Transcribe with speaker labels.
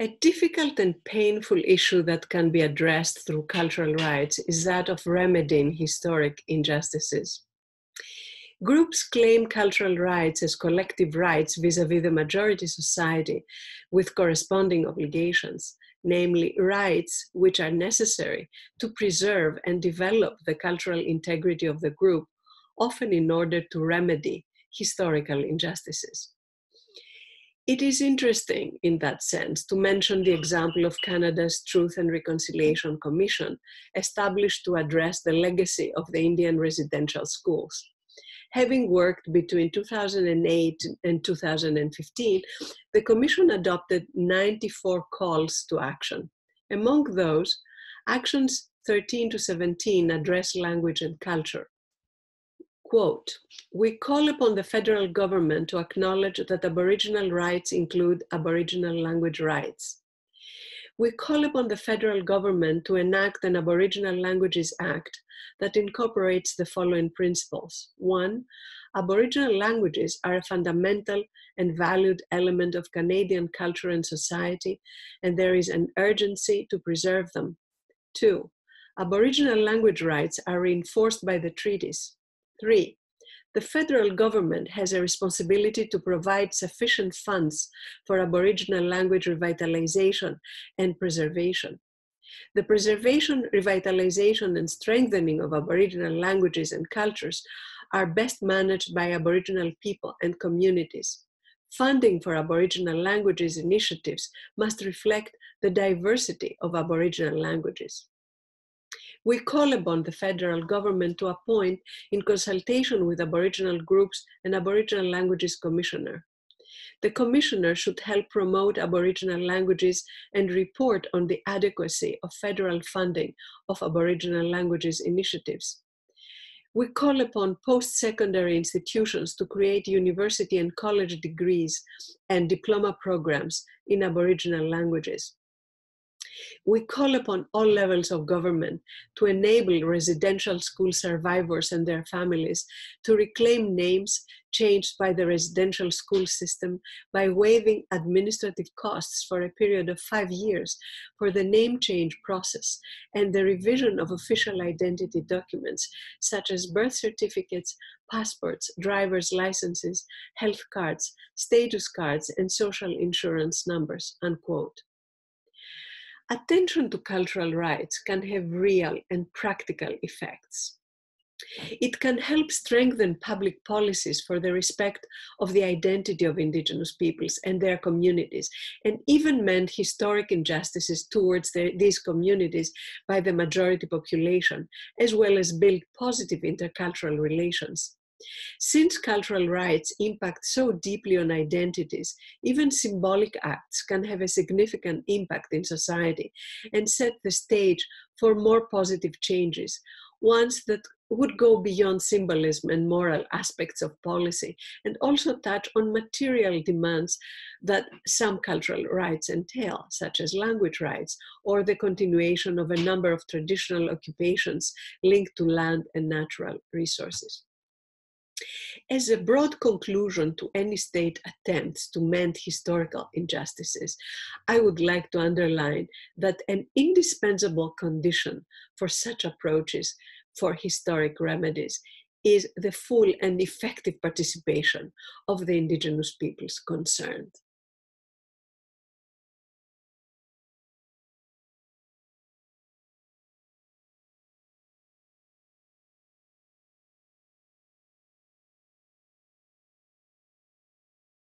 Speaker 1: A difficult and painful issue that can be addressed through cultural rights is that of remedying historic injustices. Groups claim cultural rights as collective rights vis a vis the majority society with corresponding obligations, namely rights which are necessary to preserve and develop the cultural integrity of the group, often in order to remedy historical injustices. It is interesting in that sense to mention the mm-hmm. example of Canada's Truth and Reconciliation Commission, established to address the legacy of the Indian residential schools. Having worked between 2008 and 2015, the Commission adopted 94 calls to action. Among those, actions 13 to 17 address language and culture. Quote, we call upon the federal government to acknowledge that Aboriginal rights include Aboriginal language rights. We call upon the federal government to enact an Aboriginal Languages Act that incorporates the following principles. One, Aboriginal languages are a fundamental and valued element of Canadian culture and society, and there is an urgency to preserve them. Two, Aboriginal language rights are reinforced by the treaties. Three, the federal government has a responsibility to provide sufficient funds for Aboriginal language revitalization and preservation. The preservation, revitalization, and strengthening of Aboriginal languages and cultures are best managed by Aboriginal people and communities. Funding for Aboriginal languages initiatives must reflect the diversity of Aboriginal languages we call upon the federal government to appoint, in consultation with Aboriginal groups, an Aboriginal Languages Commissioner. The Commissioner should help promote Aboriginal languages and report on the adequacy of federal funding of Aboriginal languages initiatives. We call upon post secondary institutions to create university and college degrees and diploma programs in Aboriginal languages. We call upon all levels of government to enable residential school survivors and their families to reclaim names changed by the residential school system by waiving administrative costs for a period of five years for the name change process and the revision of official identity documents such as birth certificates, passports, driver's licenses, health cards, status cards, and social insurance numbers. Unquote. Attention to cultural rights can have real and practical effects. It can help strengthen public policies for the respect of the identity of Indigenous peoples and their communities, and even mend historic injustices towards these communities by the majority population, as well as build positive intercultural relations. Since cultural rights impact so deeply on identities, even symbolic acts can have a significant impact in society and set the stage for more positive changes, ones that would go beyond symbolism and moral aspects of policy and also touch on material demands that some cultural rights entail, such as language rights or the continuation of a number of traditional occupations linked to land and natural resources. As a broad conclusion to any state attempts to mend historical injustices, I would like to underline that an indispensable condition for such approaches for historic remedies is the full and effective participation of the indigenous peoples concerned.